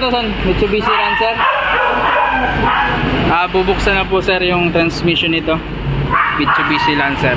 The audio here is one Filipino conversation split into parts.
to son? Mitsubishi Lancer? Ah, bubuksan na po sir yung transmission nito. Mitsubishi Lancer.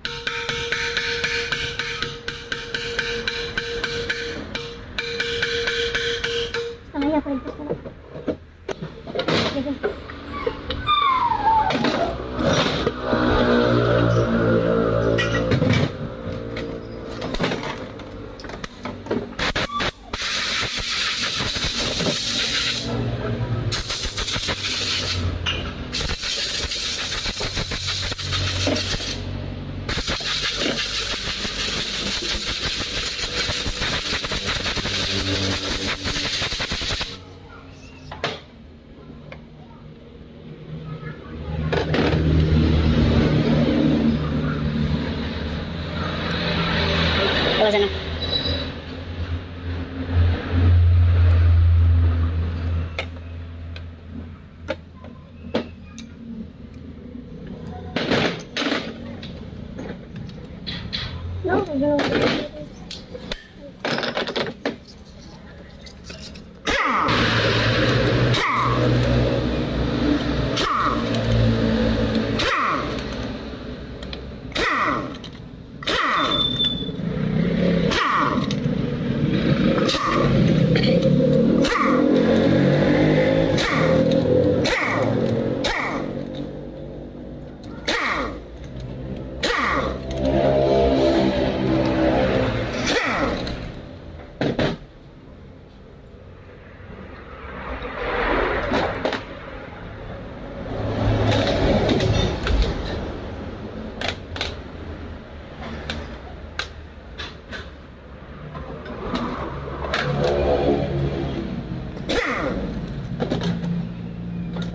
哎。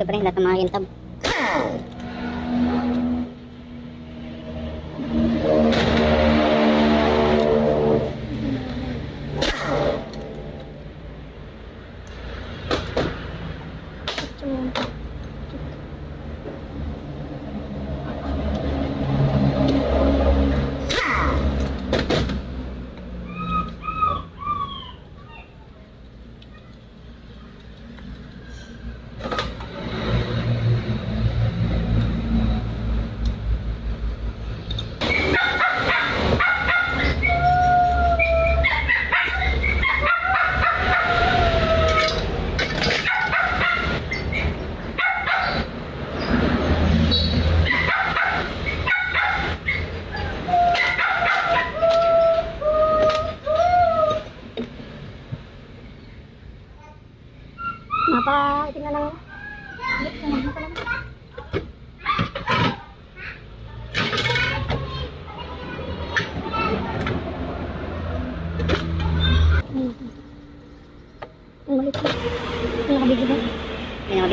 pre, lahat ng mga kintab.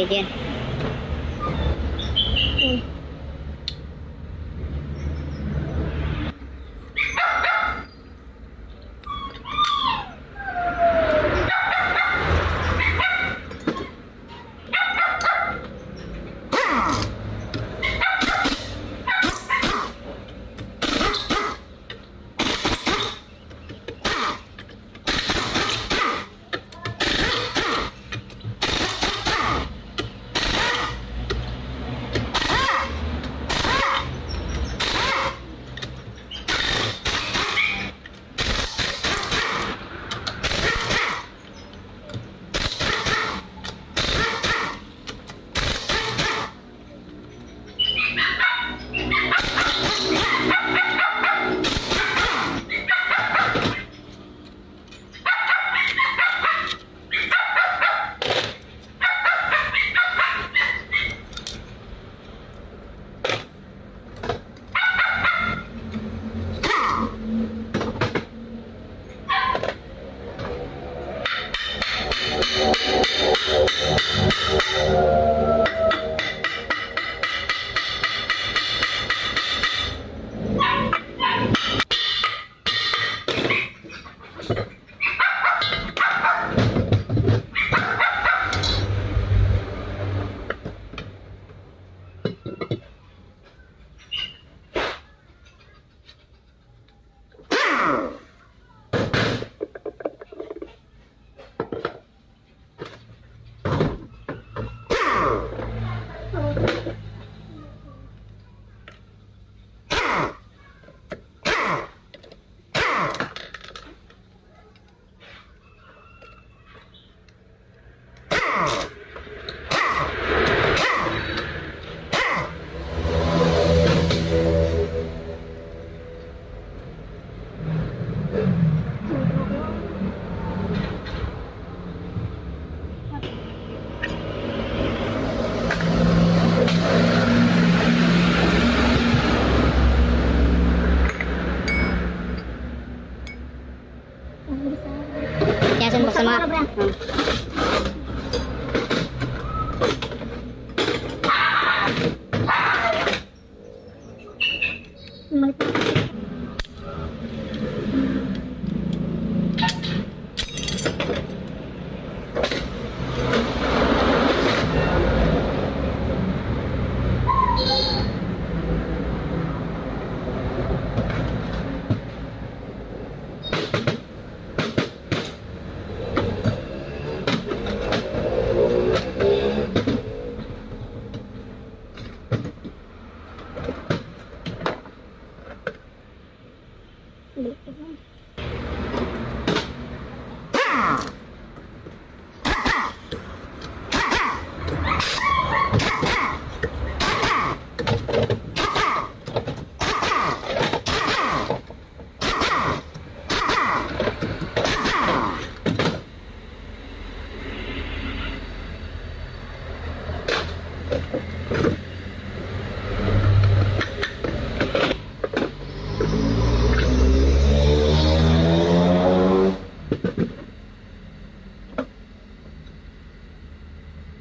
再见。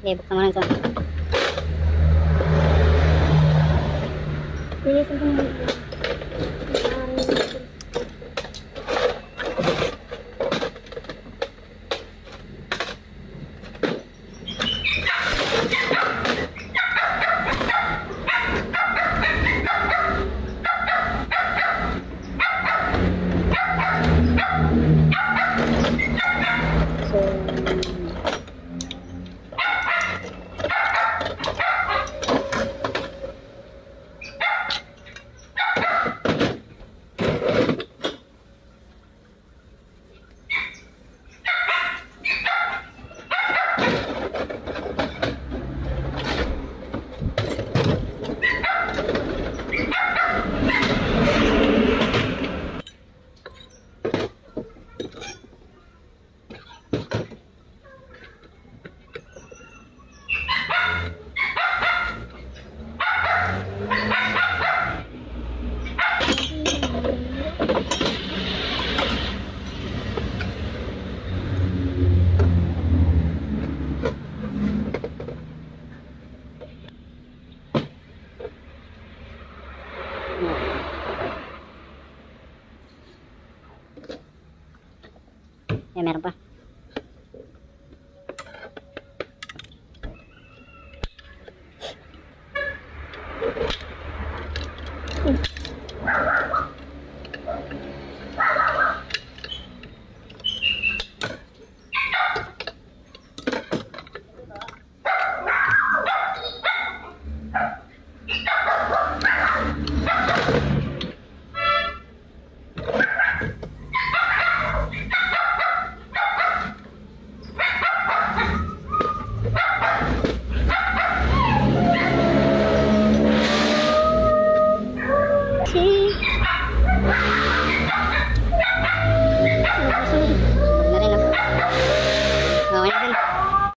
Okay, buka malam kau. Ini sempurna.